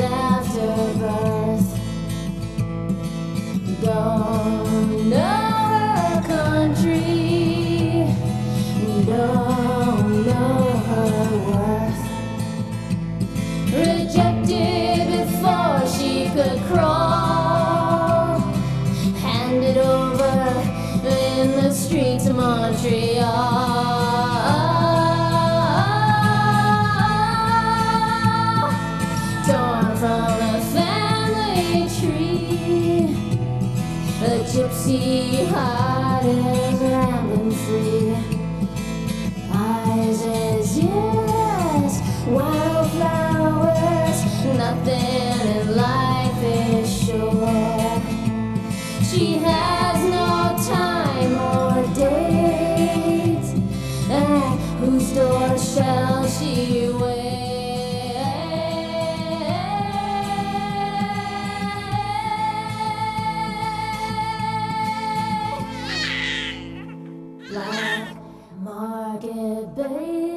after birth. Country, don't know her worth. Rejected before she could crawl, handed over in the streets of Montreal. Heart hearted round and free Eyes as yes Wildflowers Nothing baby